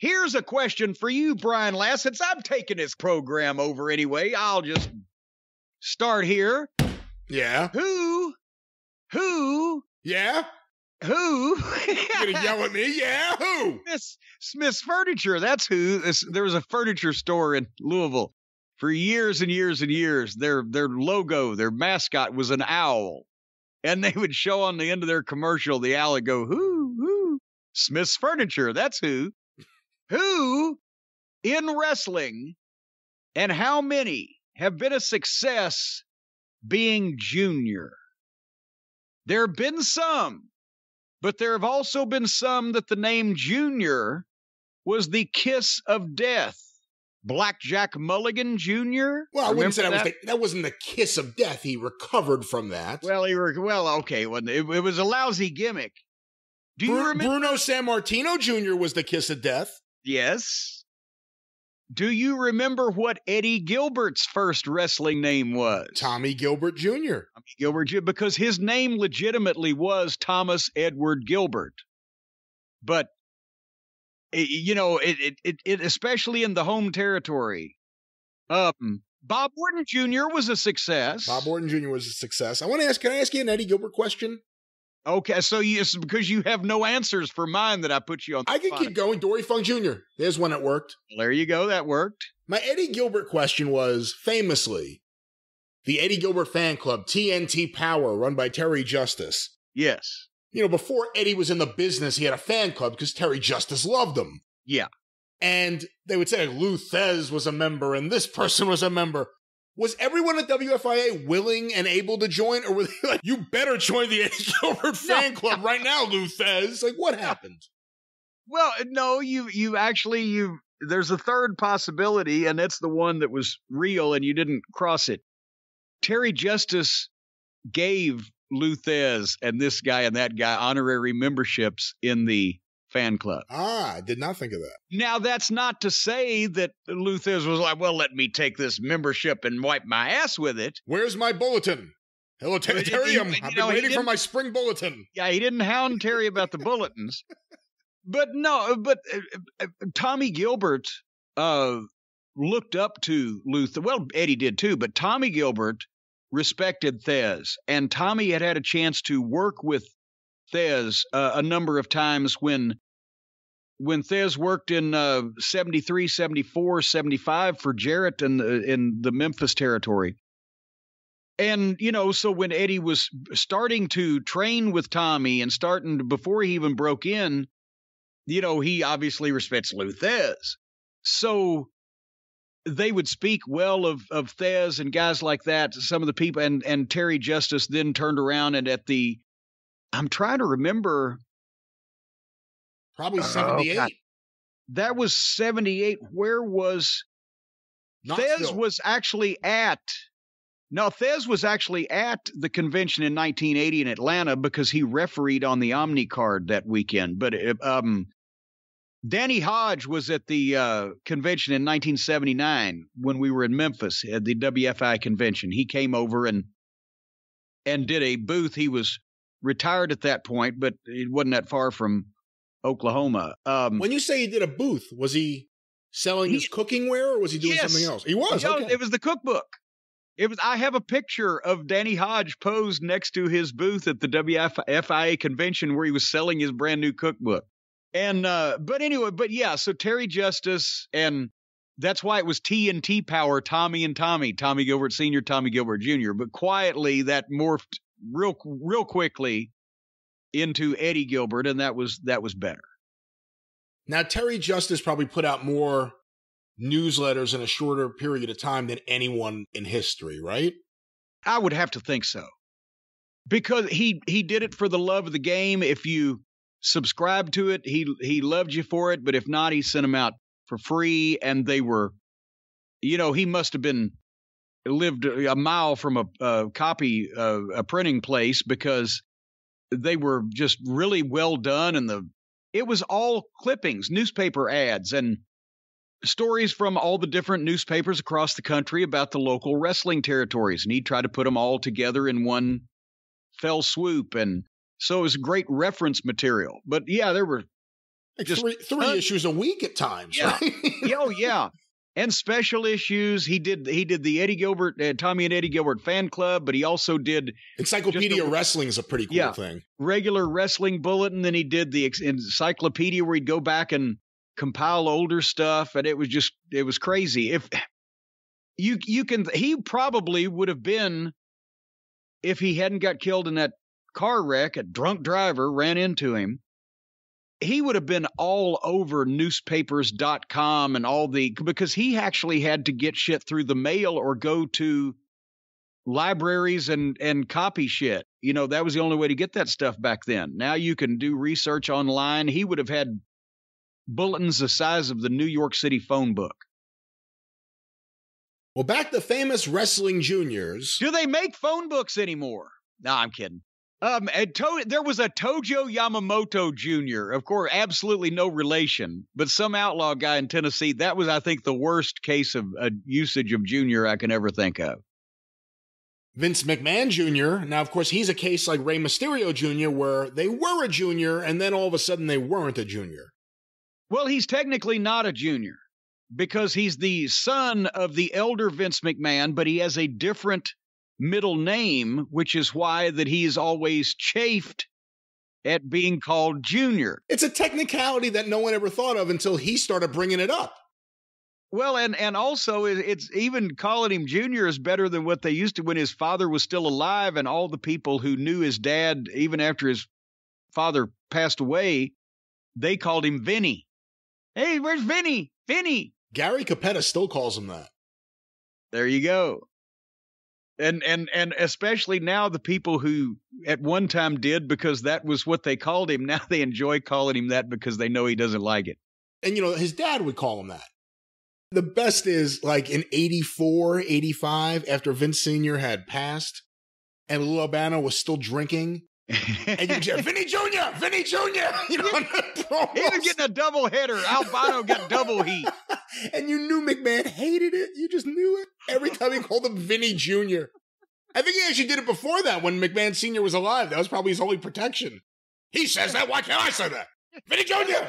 Here's a question for you, Brian Last. Since I'm taking this program over anyway, I'll just start here. Yeah. Who, who, Yeah. who? You gonna yell at me? Yeah. Who? Smith's, Smith's Furniture. That's who. This, there was a furniture store in Louisville for years and years and years. Their their logo, their mascot was an owl, and they would show on the end of their commercial the owl would go who who Smith's Furniture. That's who. Who in wrestling, and how many have been a success being junior? There have been some but there have also been some that the name Junior was the kiss of death. Blackjack Mulligan Jr. Well, I wouldn't say that, Remember was the, that wasn't the kiss of death. He recovered from that. Well, he were, well, okay, well, it, it was a lousy gimmick. Do you remember? Bruno Sammartino Jr. was the kiss of death. Yes. Do you remember what Eddie Gilbert's first wrestling name was? Tommy Gilbert Jr. Tommy Gilbert, Jr., because his name legitimately was Thomas Edward Gilbert. But you know, it, it it it especially in the home territory. Um, Bob Orton Jr. was a success. Bob Orton Jr. was a success. I want to ask. Can I ask you an Eddie Gilbert question? Okay, so you it's because you have no answers for mine that I put you on. the I can keep going. Dory Funk Jr. There's one that worked. There you go. That worked. My Eddie Gilbert question was famously the Eddie Gilbert fan club, TNT Power, run by Terry Justice. Yes. You know, before Eddie was in the business, he had a fan club because Terry Justice loved him. Yeah. And they would say Lou Thesz was a member and this person was a member. Was everyone at WFIA willing and able to join, or were they like, you better join the Eddie Gilbert fan club right now, Lou Thesz? Like, what happened? Well, no, you you actually you there's a third possibility, and that's the one that was real, and you didn't cross it. Terry Justice gave Lou Thesz and this guy and that guy honorary memberships in the fan club. Ah, I did not think of that. Now, that's not to say that Lou Thesz was like, well, let me take this membership and wipe my ass with it. Where's my bulletin? Hello, Terry. But it- Terry, you- I'm, you I've been waiting for my spring bulletin. Yeah, he didn't hound Terry about the bulletins. But no, but uh, uh, Tommy Gilbert uh, looked up to Luther. Well, Eddie did too, but Tommy Gilbert respected Thesz. And Tommy had had a chance to work with Thesz uh, a number of times when when Thesz worked in uh, 73, 74, 75 for Jarrett in the, in the Memphis territory. And, you know, so when Eddie was starting to train with Tommy and starting to, before he even broke in, you know, he obviously respects Lou Thesz. So they would speak well of, of Thesz and guys like that, some of the people. And, and Terry Justice then turned around and at the, I'm trying to remember, Probably Oh, 78. God. that was 78. Where was Thesz Knoxville. was actually at no, Thesz was actually at the convention in 1980 in Atlanta because he refereed on the Omni card that weekend. But uh, um, Danny Hodge was at the uh, convention in 1979 when we were in Memphis at the WFI convention. He came over and and did a booth. He was retired at that point, but it wasn't that far from Oklahoma. Um, When you say he did a booth, was he selling He- his cooking wear or was he doing Yes. something else? He was. Okay. It was the cookbook. It was. I have a picture of Danny Hodge posed next to his booth at the WFIA convention where he was selling his brand new cookbook. And uh, but anyway, but yeah. So Terry Justice, and that's why it was TNT Power, Tommy and Tommy, Tommy Gilbert Senior, Tommy Gilbert Junior. But quietly, that morphed real, real quickly into Eddie Gilbert, and that was that was better. Now, Terry Justice probably put out more newsletters in a shorter period of time than anyone in history, right? I would have to think so. Because he he did it for the love of the game. If you subscribe to it, he he loved you for it, but if not, he sent them out for free and they were you know, he must have been lived a mile from a, a copy uh, a printing place because they were just really well done and the it was all clippings, newspaper ads and stories from all the different newspapers across the country about the local wrestling territories and he tried to put them all together in one fell swoop and so it was great reference material but yeah there were Like just three, three uh, issues a week at times. Yeah. Right? oh yeah. And special issues. He did. He did the Eddie Gilbert, uh, Tommy and Eddie Gilbert fan club, but he also did Encyclopedia a, Wrestling is a pretty cool yeah, thing. Regular wrestling bulletin. Then he did the encyclopedia where he'd go back and compile older stuff, and it was just it was crazy. If you you can, he probably would have been if he hadn't got killed in that car wreck. A drunk driver ran into him he would have been all over newspapers.com and all the because he actually had to get shit through the mail or go to libraries and and copy shit. You know, that was the only way to get that stuff back then. Now you can do research online. He would have had bulletins the size of the New York City phone book. Well, back to famous wrestling juniors. Do they make phone books anymore? No, I'm kidding. Um, to- there was a Tojo Yamamoto Jr. Of course, absolutely no relation, but some outlaw guy in Tennessee. That was, I think, the worst case of uh, usage of Junior I can ever think of. Vince McMahon Jr. Now, of course, he's a case like Rey Mysterio Jr., where they were a junior and then all of a sudden they weren't a junior. Well, he's technically not a junior because he's the son of the elder Vince McMahon, but he has a different middle name, which is why that he is always chafed at being called Junior. It's a technicality that no one ever thought of until he started bringing it up. Well, and and also it's even calling him Junior is better than what they used to when his father was still alive, and all the people who knew his dad even after his father passed away, they called him Vinny. Hey, where's Vinny? Vinny. Gary Cappetta still calls him that. There you go and and and especially now the people who at one time did because that was what they called him. Now they enjoy calling him that because they know he doesn't like it. And you know his dad would call him that. The best is like in 84 85 after vince senior had passed and lou albano was still drinking and you just Vinny Jr., Vinny Jr. You know, he was getting a double header. Albano got double heat. and you knew McMahon hated it. You just knew it. Every time he called him Vinny Jr. I think he actually did it before that when McMahon Sr. was alive. That was probably his only protection. He says that. Why can't I say that? Vinny Jr.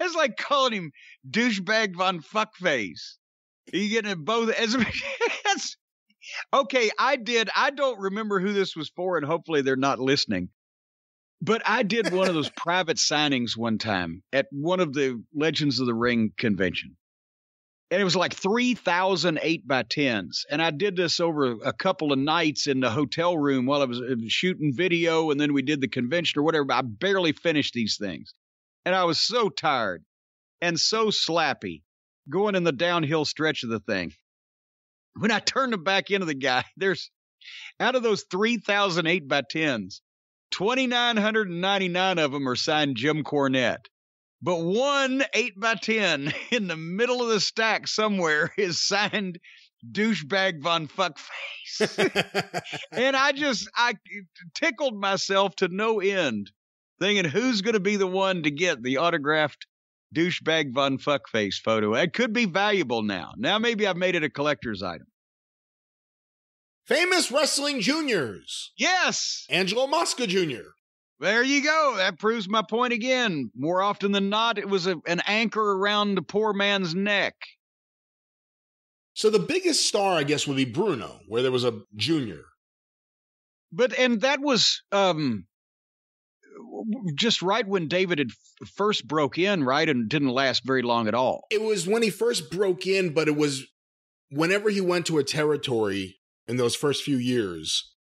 It's like calling him douchebag von fuckface. You getting it both as okay, I did. I don't remember who this was for, and hopefully they're not listening. But I did one of those private signings one time at one of the Legends of the Ring convention. And it was like 3,000 8 by 10s. And I did this over a couple of nights in the hotel room while I was uh, shooting video. And then we did the convention or whatever. I barely finished these things. And I was so tired and so slappy going in the downhill stretch of the thing when I turned them back into the guy, there's out of those 3,000 8 by 10s, 2,999 of them are signed Jim Cornette. But one 8 by 10 in the middle of the stack somewhere is signed douchebag von fuckface. and I just, I tickled myself to no end thinking who's going to be the one to get the autographed douchebag von fuckface photo. It could be valuable now. Now maybe I've made it a collector's item. Famous wrestling juniors. Yes. Angelo Mosca Jr. There you go. That proves my point again. More often than not, it was a, an anchor around the poor man's neck. So the biggest star, I guess, would be Bruno, where there was a junior. But and that was um just right when David had first broke in, right, and didn't last very long at all. It was when he first broke in, but it was whenever he went to a territory in those first few years.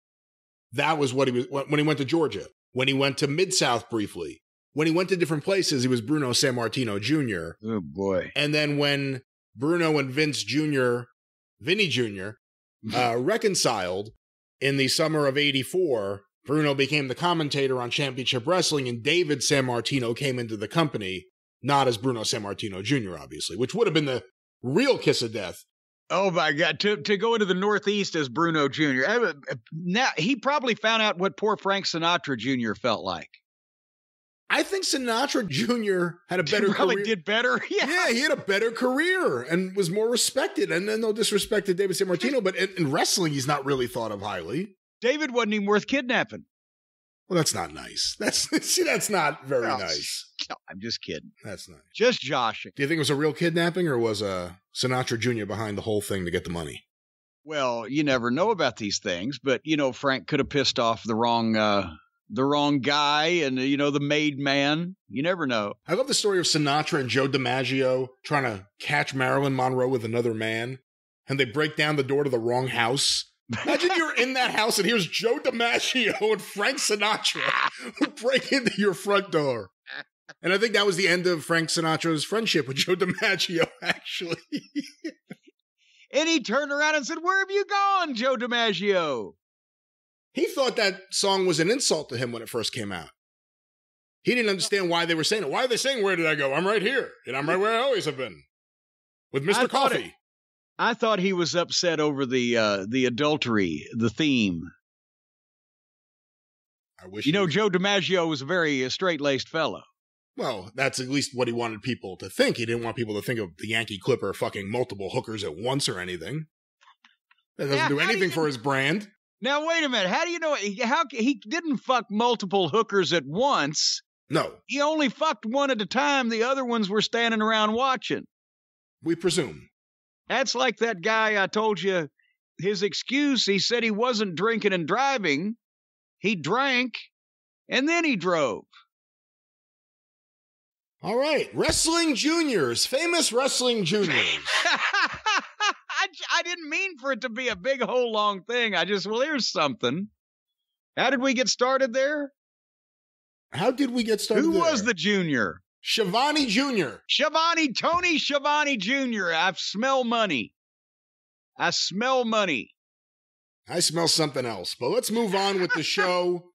That was what he was when he went to Georgia, when he went to Mid South briefly, when he went to different places. He was Bruno Sammartino Jr. Oh boy! And then when Bruno and Vince Jr., Vinny Jr. Uh, reconciled in the summer of '84, Bruno became the commentator on Championship Wrestling, and David Sammartino came into the company, not as Bruno Sammartino Jr., obviously, which would have been the real kiss of death. Oh my God! To to go into the Northeast as Bruno Jr. Now he probably found out what poor Frank Sinatra Jr. felt like. I think Sinatra Jr. had a better he probably career. did better. Yeah. yeah, he had a better career and was more respected. And then no disrespect to David Sammartino, but in, in wrestling, he's not really thought of highly. David wasn't even worth kidnapping. Well, that's not nice. That's see, that's not very No. nice. No, I'm just kidding. That's not. Just joshing. Do you think it was a real kidnapping or was uh, Sinatra Jr. behind the whole thing to get the money? Well, you never know about these things, but you know, Frank could have pissed off the wrong uh the wrong guy and you know the made man. You never know. I love the story of Sinatra and Joe DiMaggio trying to catch Marilyn Monroe with another man, and they break down the door to the wrong house. Imagine you're in that house and here's Joe DiMaggio and Frank Sinatra who break into your front door. And I think that was the end of Frank Sinatra's friendship with Joe DiMaggio, actually. And he turned around and said, "Where have you gone, Joe DiMaggio?" he thought that song was an insult to him when it first came out. He didn't understand why they were saying it. Why are they saying, Where did I go? I'm right here. And I'm right where I always have been. With Mr. thought Coffee. I thought he was upset over the uh the adultery, the theme. I wish You know, was- Joe DiMaggio was a very uh, straight-laced fellow. Well, that's at least what he wanted people to think. He didn't want people to think of the Yankee Clipper fucking multiple hookers at once or anything. That doesn't Yeah, do how do anything you- for his brand. Now wait a minute. How do you know how he didn't fuck multiple hookers at once? No, He only fucked one at a time. The other ones were standing around watching. we presume. That's like that guy I told you his excuse. He said he wasn't drinking and driving. He drank and then he drove. All right. Wrestling juniors, famous wrestling juniors. I, I didn't mean for it to be a big whole long thing. I just, well, here's something. How did we get started there? How did we get started? Who was the junior? Shivani Jr.? Shavani, Tony Shavani Jr. I smell money. I smell money. I smell something else. But let's move on with the show.